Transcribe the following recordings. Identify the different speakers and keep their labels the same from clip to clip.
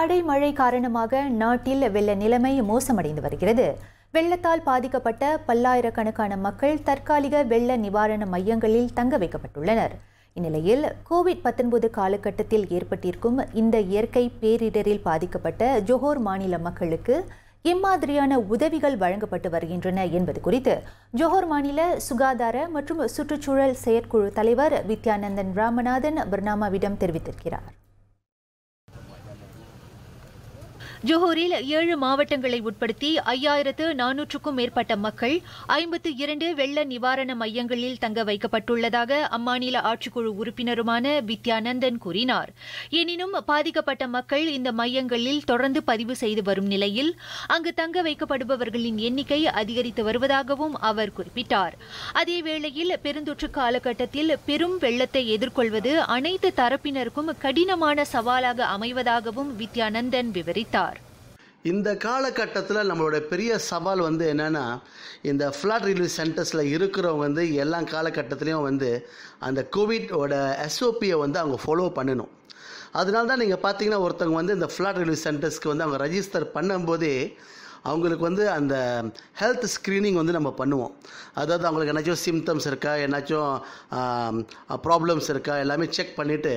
Speaker 1: அடைமழை காரணமாக நாட்டில் வெள்ள நிலைமை மோசமடைந்து வருகிறது. வெள்ளத்தால் பாதிக்கப்பட்ட பல்லாயிரக்கணக்கான மக்கள் தற்காலிக வெள்ள நிவாரண மையங்களில் தங்க வைக்கப்பட்டுள்ளனர். இந்நிலையில் கோவிட் 19 காலகட்டத்தில் ஏற்பட்டிருக்கும் இந்த இயற்கை பேரிடரில் பாதிக்கப்பட்ட ஜொஹோர் மாநில மக்களுக்கு எம்மாதிரியான உதவிகள் வழங்கப்பட்டு வருகின்றன என்பது குறித்து ஜோஹர் மாநில சுகாதார மற்றும் சுற்றுச்சூழல் செயற்குழு தலைவர் வித்யானந்தன் ராமநாதன் பர்னாமாவிடம் தெரிவித்திருக்கிறார். ஜோஹூரில் ஏழு மாவட்டங்களை உட்படுத்தி ஐயாயிரத்து நானூற்றுக்கும் மேற்பட்ட மக்கள் ஐம்பத்து இரண்டு வெள்ள நிவாரண மையங்களில் தங்க வைக்கப்பட்டுள்ளதாக அம்மாநில ஆட்சிக்குழு உறுப்பினருமான வித்யானந்தன் கூறினார். எனினும் பாதிக்கப்பட்ட மக்கள் இந்த மையங்களில் தொடர்ந்து பதிவு செய்து வரும் நிலையில் அங்கு தங்க வைக்கப்படுபவர்களின் எண்ணிக்கை அதிகரித்து வருவதாகவும் அவர் குறிப்பிட்டார். அதேவேளையில் பெருந்தொற்று காலகட்டத்தில் பெரும் வெள்ளத்தை எதிர்கொள்வது அனைத்து தரப்பினருக்கும் கடினமான சவாலாக அமைவதாகவும் வித்யானந்தன் விவரித்தார்.
Speaker 2: இந்த காலகட்டத்தில் நம்மளோட பெரிய சவால் வந்து என்னென்னா இந்த ஃப்ளாட் ரிலீஃப் சென்டர்ஸில் இருக்கிறவங்க வந்து எல்லா காலகட்டத்துலேயும் வந்து அந்த கோவிடோட எஸ்ஓபியை வந்து அவங்க ஃபாலோ பண்ணணும். அதனால தான் நீங்கள் பார்த்தீங்கன்னா ஒருத்தவங்க வந்து இந்த ஃப்ளாட் ரிலீஃப் சென்டர்ஸ்க்கு வந்து அவங்க ரெஜிஸ்டர் பண்ணும்போதே அவங்களுக்கு வந்து அந்த ஹெல்த் ஸ்க்ரீனிங் வந்து நம்ம பண்ணுவோம். அதாவது அவங்களுக்கு என்னாச்சும் சிம்டம்ஸ் இருக்கா என்னாச்சும் ப்ராப்ளம்ஸ் இருக்கா எல்லாமே செக் பண்ணிவிட்டு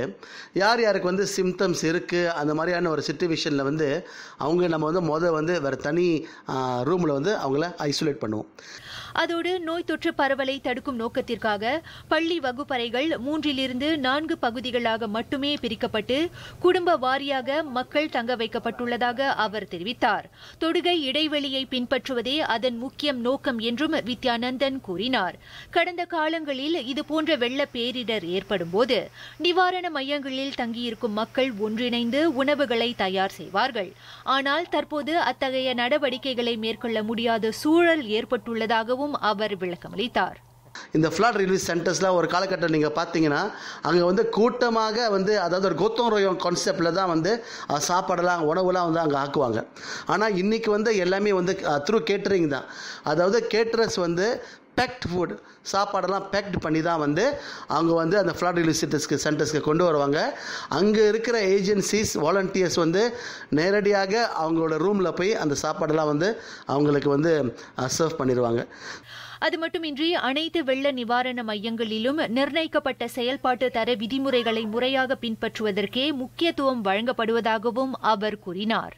Speaker 2: யார் யாருக்கு வந்து சிம்டம்ஸ் இருக்குது அந்த மாதிரியான ஒரு சுச்சுவேஷனில் வந்து அவங்க நம்ம வந்து மொதல் வந்து வேறு தனி ரூமில் வந்து அவங்கள ஐசோலேட் பண்ணுவோம்.
Speaker 1: அதோடு நோய் தொற்று பரவலை தடுக்கும் நோக்கத்திற்காக பள்ளி வகுப்பறைகள் மூன்றிலிருந்து நான்கு பகுதிகளாக மட்டுமே பிரிக்கப்பட்டு குடும்ப வாரியாக மக்கள் தங்க வைக்கப்பட்டுள்ளதாக அவர் தெரிவித்தார். தொடுகை இடைவெளியை பின்பற்றுவதே அதன் முக்கிய நோக்கம் என்றும் வித்யானந்தன் கூறினார். கடந்த காலங்களில் இதுபோன்ற வெள்ள பேரிடர் ஏற்படும்போது நிவாரண மையங்களில் தங்கியிருக்கும் மக்கள் ஒன்றிணைந்து உணவுகளை தயார் செய்வார்கள். ஆனால் தற்போது அத்தகைய நடவடிக்கைகளை மேற்கொள்ள முடியாத சூழல் ஏற்பட்டுள்ளதாகவும் அவர் விளக்கமளித்தார்.
Speaker 2: இந்த ஃப்ளட் ரிலீஃப் சென்டர்ஸ்லாம் ஒரு காலகட்டம் நீங்கள் பார்த்தீங்கன்னா அங்கே வந்து கூட்டமாக வந்து அதாவது ஒரு கோத்தம் ரோயம் கான்செப்டில் தான் வந்து சாப்பாடெல்லாம் உணவுலாம் வந்து அங்கே ஆக்குவாங்க. ஆனால் இன்றைக்கி வந்து எல்லாமே வந்து த்ரூ கேட்டரிங் தான். அதாவது கேட்டரர்ஸ் வந்து பேக்ட் ஃபுட் சாப்பாடெல்லாம் பேக்ட் பண்ணி தான் வந்து அவங்க வந்து அந்த ஃப்ளட் ரிலீஃப் சென்டர்ஸ்க்கு சென்டர்ஸ்க்கு கொண்டு வருவாங்க. அங்கே இருக்கிற ஏஜென்சிஸ் வாலண்டியர்ஸ் வந்து நேரடியாக அவங்களோட ரூமில் போய் அந்த சாப்பாடெல்லாம் வந்து அவங்களுக்கு வந்து சர்வ் பண்ணிடுவாங்க
Speaker 1: அது மட்டுமின்றி அனைத்து வெள்ள நிவாரண மையங்களிலும் நிர்ணயிக்கப்பட்ட செயல்பாட்டு தர விதிமுறைகளை முறையாக பின்பற்றுவதற்கே முக்கியத்துவம் வழங்கப்படுவதாகவும் அவர் கூறினார்.